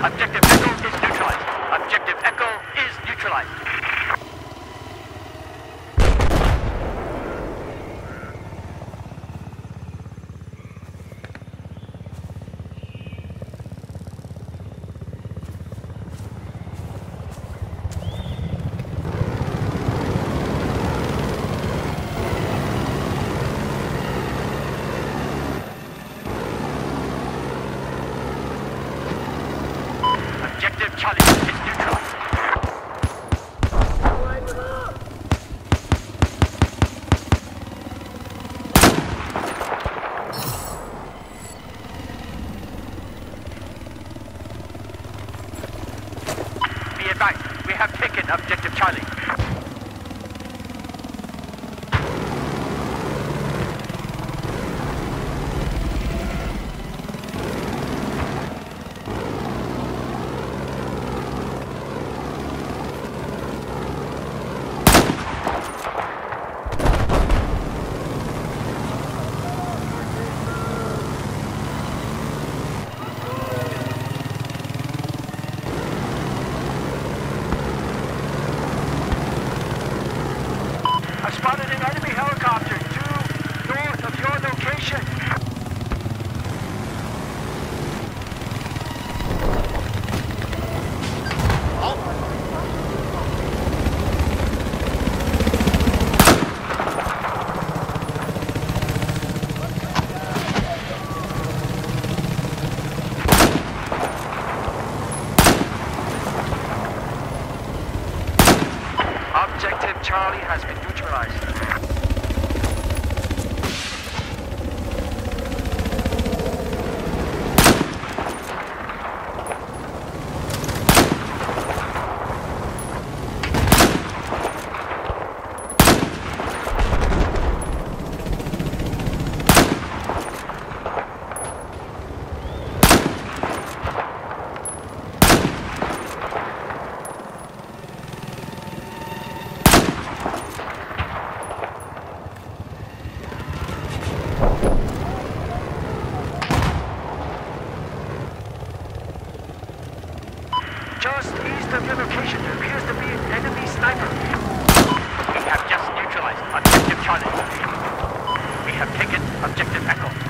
Objective Echo Be advised, we have taken objective Charlie. I've spotted an enemy helicopter due north of your location. Objective Charlie has been neutralized. Just east of your location, there appears to be an enemy sniper. We have just neutralized objective Charlie. We have taken objective Echo.